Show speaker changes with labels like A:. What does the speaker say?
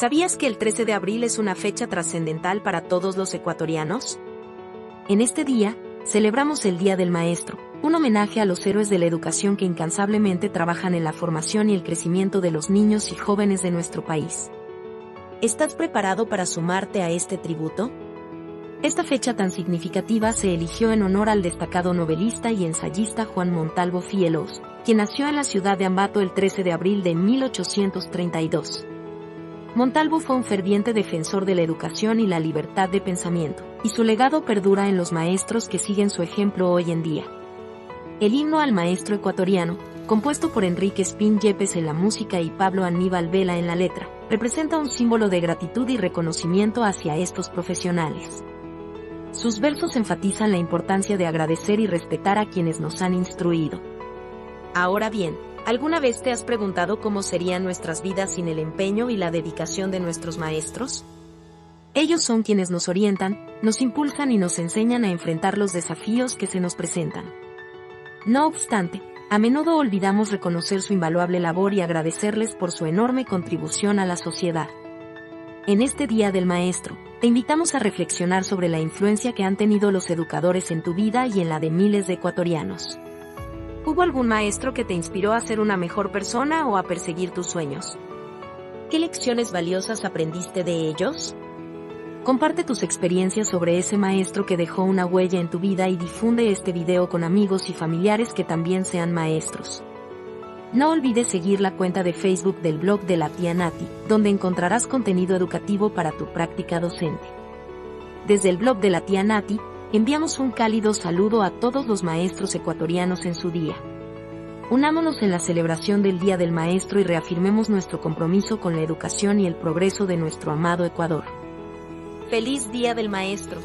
A: ¿Sabías que el 13 de abril es una fecha trascendental para todos los ecuatorianos? En este día, celebramos el Día del Maestro, un homenaje a los héroes de la educación que incansablemente trabajan en la formación y el crecimiento de los niños y jóvenes de nuestro país. ¿Estás preparado para sumarte a este tributo? Esta fecha tan significativa se eligió en honor al destacado novelista y ensayista Juan Montalvo Fielos, quien nació en la ciudad de Ambato el 13 de abril de 1832. Montalvo fue un ferviente defensor de la educación y la libertad de pensamiento, y su legado perdura en los maestros que siguen su ejemplo hoy en día. El himno al maestro ecuatoriano, compuesto por Enrique Spin Yepes en la música y Pablo Aníbal Vela en la letra, representa un símbolo de gratitud y reconocimiento hacia estos profesionales. Sus versos enfatizan la importancia de agradecer y respetar a quienes nos han instruido. Ahora bien, ¿Alguna vez te has preguntado cómo serían nuestras vidas sin el empeño y la dedicación de nuestros maestros? Ellos son quienes nos orientan, nos impulsan y nos enseñan a enfrentar los desafíos que se nos presentan. No obstante, a menudo olvidamos reconocer su invaluable labor y agradecerles por su enorme contribución a la sociedad. En este Día del Maestro, te invitamos a reflexionar sobre la influencia que han tenido los educadores en tu vida y en la de miles de ecuatorianos. ¿Hubo algún maestro que te inspiró a ser una mejor persona o a perseguir tus sueños? ¿Qué lecciones valiosas aprendiste de ellos? Comparte tus experiencias sobre ese maestro que dejó una huella en tu vida y difunde este video con amigos y familiares que también sean maestros. No olvides seguir la cuenta de Facebook del blog de la tía Nati, donde encontrarás contenido educativo para tu práctica docente. Desde el blog de la tía Nati, enviamos un cálido saludo a todos los maestros ecuatorianos en su día. Unámonos en la celebración del Día del Maestro y reafirmemos nuestro compromiso con la educación y el progreso de nuestro amado Ecuador. ¡Feliz Día del Maestro!